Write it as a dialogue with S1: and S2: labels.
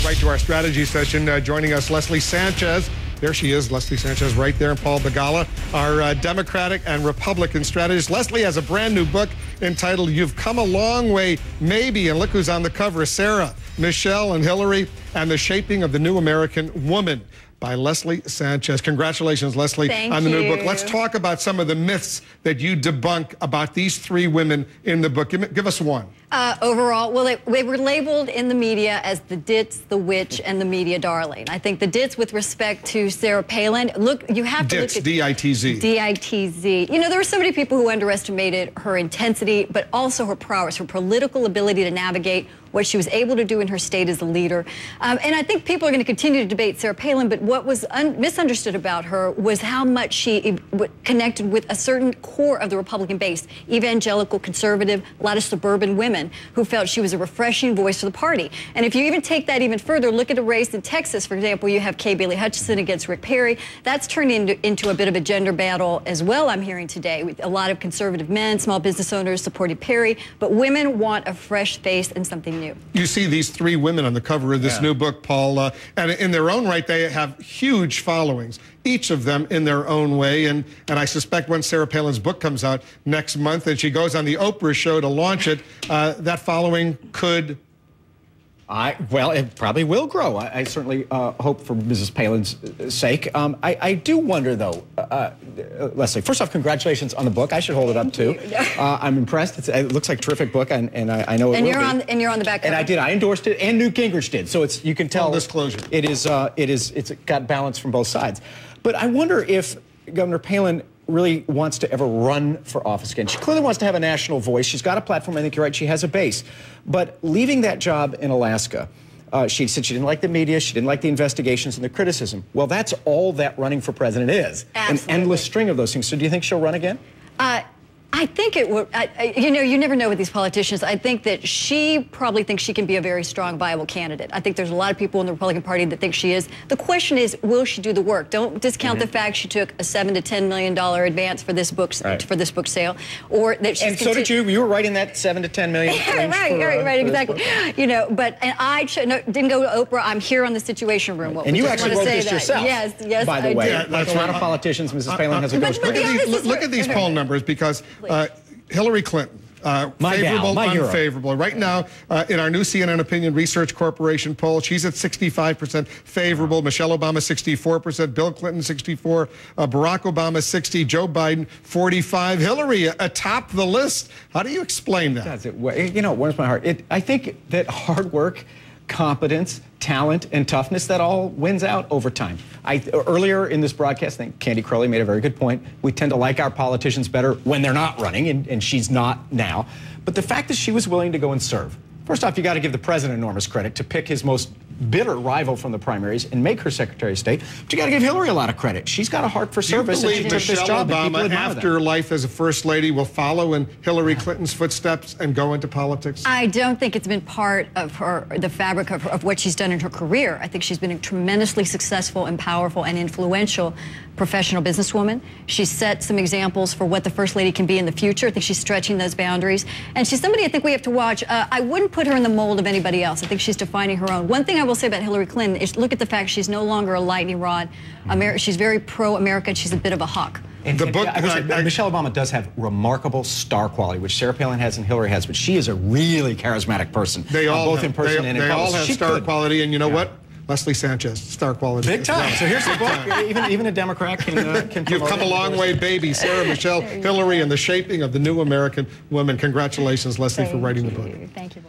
S1: get right to our strategy session. Uh, joining us, Leslie Sanchez. There she is, Leslie Sanchez, right there, and Paul Begala, our uh, Democratic and Republican strategist. Leslie has a brand new book entitled You've Come a Long Way, Maybe, and look who's on the cover Sarah, Michelle, and Hillary, and the Shaping of the New American Woman by Leslie Sanchez. Congratulations, Leslie,
S2: Thank
S1: on the
S2: you.
S1: new book. Let's talk about some of the myths that you debunk about these three women in the book. Give, give us one.
S2: Uh, overall, well, they, they were labeled in the media as the ditz, the witch, and the media darling. I think the ditz, with respect to Sarah Palin, look, you have to
S1: Ditz,
S2: look at
S1: D-I-T-Z.
S2: D-I-T-Z. You know, there were so many people who underestimated her intensity, but also her prowess, her political ability to navigate what she was able to do in her state as a leader. Um, and I think people are going to continue to debate Sarah Palin, but what was misunderstood about her was how much she connected with a certain core of the Republican base, evangelical, conservative, a lot of suburban women who felt she was a refreshing voice for the party. And if you even take that even further, look at a race in Texas, for example, you have Kay Bailey Hutchison against Rick Perry. That's turned into, into a bit of a gender battle as well, I'm hearing today, with a lot of conservative men, small business owners supported Perry, but women want a fresh face and something new.
S1: You see these three women on the cover of this
S3: yeah.
S1: new book, Paul, uh, and in their own right, they have huge followings, each of them in their own way. And, and I suspect when Sarah Palin's book comes out next month and she goes on the Oprah show to launch it, uh, that following could
S3: I, well, it probably will grow. I, I certainly uh, hope for Mrs. Palin's uh, sake. Um, I, I, do wonder, though, uh, uh, Leslie, first off, congratulations on the book. I should hold it up, too. Uh, I'm impressed. It's, it looks like a terrific book, and, and I, I, know it
S2: and
S3: will
S2: you're
S3: be.
S2: On, and you're on the back cover.
S3: And I did. I endorsed it, and Newt Gingrich did. So it's you can tell.
S1: Full disclosure.
S3: It is, uh, it is, it's got balance from both sides. But I wonder if Governor Palin really wants to ever run for office again. She clearly wants to have a national voice. She's got a platform. I think you're right. She has a base. But leaving that job in Alaska, uh, she said she didn't like the media, she didn't like the investigations and the criticism. Well, that's all that running for president is.
S2: Absolutely.
S3: An endless string of those things. So do you think she'll run again?
S2: Uh, I think it would, I, I, you know, you never know with these politicians. I think that she probably thinks she can be a very strong, viable candidate. I think there's a lot of people in the Republican Party that think she is. The question is, will she do the work? Don't discount mm -hmm. the fact she took a seven to ten million dollar advance for this book
S3: right.
S2: for this book sale, or that she's
S3: and so did you. You were right in that seven to ten million.
S2: right,
S3: for,
S2: right,
S3: uh,
S2: right, exactly. You know, but and I no, didn't go to Oprah. I'm here on the Situation Room.
S3: What and you actually wrote this
S2: that.
S3: yourself.
S2: Yes, yes.
S3: By the
S2: I
S3: way,
S2: did.
S3: like a lot of politicians, Mrs. Palin has a
S2: but-
S3: ghost.
S1: look, at these,
S2: honest
S1: look at these poll numbers because uh, Hillary Clinton. Uh,
S3: My
S1: favorable,
S3: my hero.
S1: unfavorable. Right now, uh, in our new CNN Opinion Research Corporation poll, she's at 65% favorable. Michelle Obama, 64%. Bill Clinton, 64. Uh, Barack Obama, 60. Joe Biden, 45. Hillary atop the list. How do you explain that?
S3: Does it? You know, it warms my heart. It, I think that hard work, competence, talent, and toughness, that all wins out over time. I, earlier in this broadcast, I think Candy Crowley made a very good point. We tend to like our politicians better when they're not running, and, and she's not now. But the fact that she was willing to go and serve, First off, you got to give the president enormous credit to pick his most bitter rival from the primaries and make her Secretary of State. But you got to give Hillary a lot of credit. She's got a heart for
S1: Do you
S3: service.
S1: believe
S3: and she took
S1: Michelle
S3: this job,
S1: Obama, after
S3: that.
S1: life as a first lady, will follow in Hillary Clinton's footsteps and go into politics?
S2: I don't think it's been part of her, the fabric of, of what she's done in her career. I think she's been tremendously successful and powerful and influential professional businesswoman. She set some examples for what the First Lady can be in the future. I think she's stretching those boundaries. And she's somebody I think we have to watch. Uh, I wouldn't put her in the mold of anybody else. I think she's defining her own. One thing I will say about Hillary Clinton is look at the fact she's no longer a lightning rod. Amer she's very pro-America. She's a bit of a hawk.
S3: And,
S1: The book-
S3: I would
S1: I- I-
S3: Michelle Obama does have remarkable star quality, which Sarah Palin has and Hillary has, but she is a really charismatic person.
S1: They
S3: uh,
S1: all
S3: both
S1: have,
S3: in person
S1: they,
S3: and in
S1: they all have
S3: She
S1: star
S3: could.
S1: quality, and you know
S3: Yeah.
S1: what? Leslie Sanchez, star quality.
S3: Big time.
S1: Yeah.
S3: So here's the book. even even a Democrat can uh, can.
S1: You've come a long way, baby. Sarah, Michelle, Hillary, and the shaping of the new American woman. Congratulations, Leslie, for writing the book.
S2: Thank you.